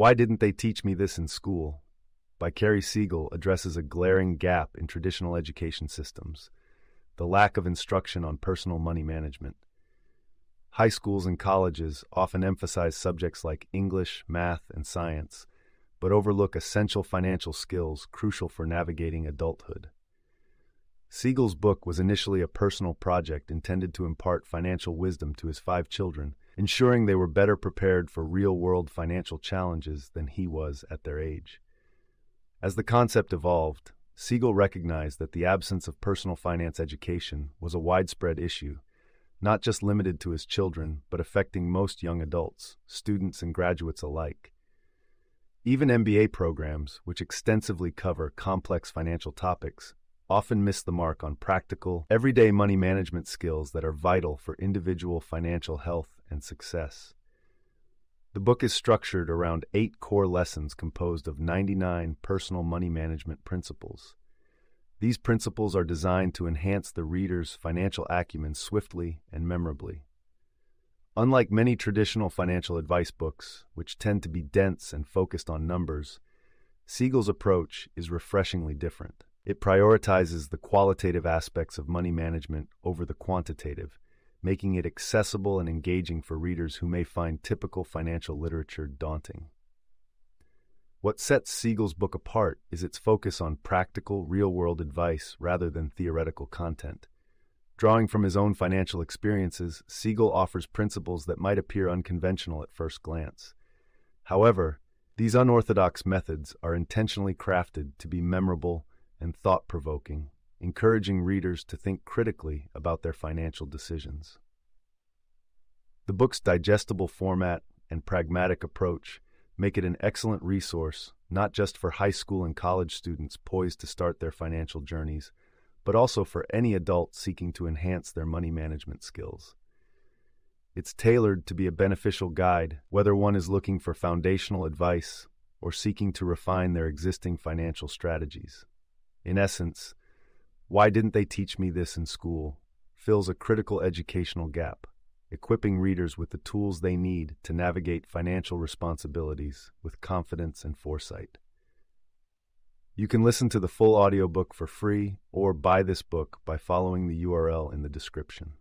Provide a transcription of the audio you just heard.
Why Didn't They Teach Me This in School? by Cary Siegel addresses a glaring gap in traditional education systems the lack of instruction on personal money management. High schools and colleges often emphasize subjects like English, math, and science, but overlook essential financial skills crucial for navigating adulthood. Siegel's book was initially a personal project intended to impart financial wisdom to his five children, ensuring they were better prepared for real world financial challenges than he was at their age. As the concept evolved, Siegel recognized that the absence of personal finance education was a widespread issue, not just limited to his children, but affecting most young adults, students, and graduates alike. Even MBA programs, which extensively cover complex financial topics, often miss the mark on practical, everyday money management skills that are vital for individual financial health and success. The book is structured around eight core lessons composed of 99 personal money management principles. These principles are designed to enhance the reader's financial acumen swiftly and memorably. Unlike many traditional financial advice books, which tend to be dense and focused on numbers, Siegel's approach is refreshingly different. It prioritizes the qualitative aspects of money management over the quantitative making it accessible and engaging for readers who may find typical financial literature daunting. What sets Siegel's book apart is its focus on practical, real world advice rather than theoretical content. Drawing from his own financial experiences, Siegel offers principles that might appear unconventional at first glance. However, these unorthodox methods are intentionally crafted to be memorable and thought provoking encouraging readers to think critically about their financial decisions. The book's digestible format and pragmatic approach make it an excellent resource not just for high school and college students poised to start their financial journeys, but also for any adult seeking to enhance their money management skills. It's tailored to be a beneficial guide, whether one is looking for foundational advice or seeking to refine their existing financial strategies. In essence, why didn't they teach me this in school? fills a critical educational gap, equipping readers with the tools they need to navigate financial responsibilities with confidence and foresight. You can listen to the full audiobook for free or buy this book by following the URL in the description.